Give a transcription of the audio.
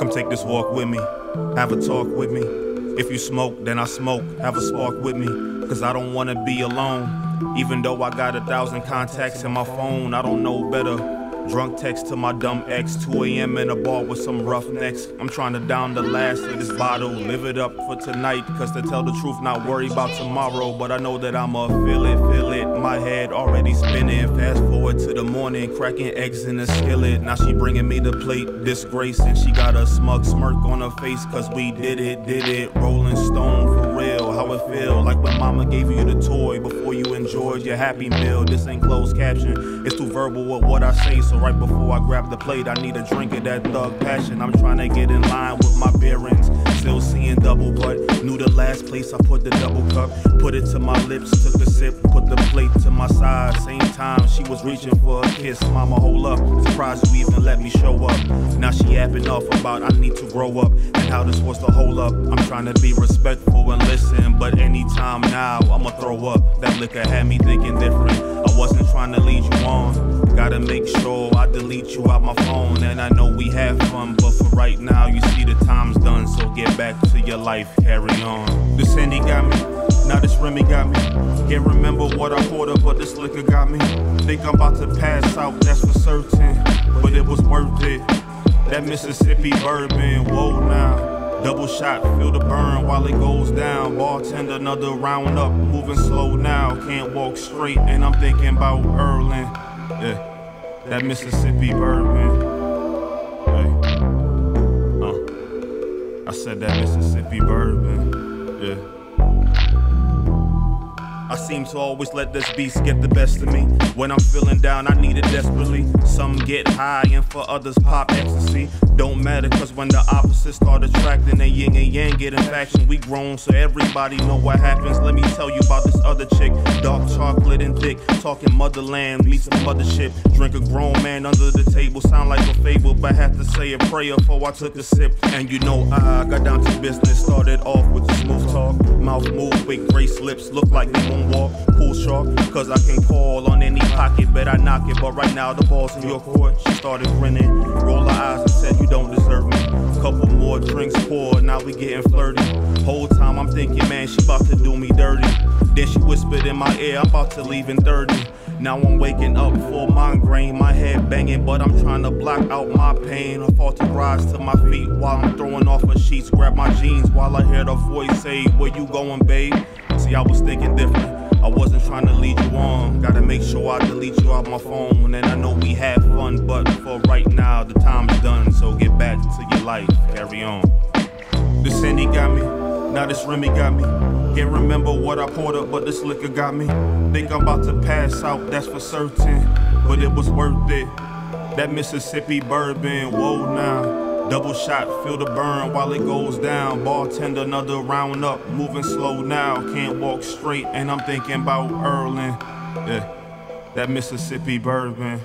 Come take this walk with me, have a talk with me. If you smoke, then I smoke, have a spark with me. Cause I don't wanna be alone. Even though I got a thousand contacts in my phone, I don't know better. Drunk text to my dumb ex, 2 a.m. in a bar with some roughnecks. I'm trying to down the last of this bottle, live it up for tonight. Cause to tell the truth, not worry about tomorrow. But I know that I'ma feel it, feel it. My head already spinning. Fast forward to the morning, cracking eggs in the skillet. Now she bringing me the plate, disgrace. And she got a smug smirk on her face, cause we did it, did it. Rolling stone for real, how it feel. Like when mama gave you the toy before you enjoyed your happy meal. This ain't closed caption, it's too verbal with what I say. So right before I grab the plate, I need a drink of that thug passion. I'm trying to get in line with my bearings. Still seeing double, but knew the last place I put the double cup. Put it to my lips, took a sip, put the plate to my side. Same time she was reaching for a kiss. Mama, hold up. Surprised you even let me show up. Now she yapping off about I need to grow up and how this was to hold up. I'm trying to be respectful and listen, but anytime now I'ma throw up. That liquor had me thinking different. I wasn't trying to lead you on. Gotta make sure I delete you out my phone. And I know we have fun, but for right now, you see the time's done. So get back to your life, carry on. This Henny got me, now this Remy got me. Can't remember what I ordered, but this liquor got me. Think I'm about to pass out, that's for certain. But it was worth it. That Mississippi bourbon, whoa now. Double shot, feel the burn while it goes down. Bartender, another round up, moving slow now. Can't walk straight, and I'm thinking about Erling. Yeah. That Mississippi bourbon. I said that Mississippi bourbon. Yeah. I seem to always let this beast get the best of me. When I'm feeling down, I need it desperately. Some get high and for others pop ecstasy. Don't matter, cause when the opposites start attracting, they yin and yang get in faction. We grown, so everybody know what happens. Let me tell you about this other chick. Dark chocolate and thick, talking motherland, meet some mothership. Drink a grown man under the table, sound like a fable, but had to say a prayer before I took a sip. And you know, I got down to business, started off with the smooth talk. Mouth move with grace lips, look like they won't walk. Pool shark, cause I can call on any pocket, bet I knock it. But right now, the ball's in your court. She started grinning, roll her eyes and said, You don't deserve me. Couple more drinks poured, now we getting flirty. Whole time I'm thinking, man, she about to do me dirty. Then she whispered in my ear, I'm about to leave in 30. Now I'm waking up full migraine, my head banging, but I'm trying to block out my pain. I fall to rise to my feet while I'm throwing off her sheets. Grab my jeans while I hear the voice say, Where you going, babe? See, I was thinking different. I wasn't trying to lead you on. Gotta make sure I delete you off my phone. And I know we had fun, but for right now, the time's done. So get back to your life, carry on. This Henny got me, now this Remy got me. Can't remember what I poured up, but this liquor got me. Think I'm about to pass out, that's for certain. But it was worth it. That Mississippi bourbon, whoa now. Double shot, feel the burn while it goes down. Bartender, another round up, moving slow now. Can't walk straight, and I'm thinking about Erling. Yeah, that Mississippi bourbon.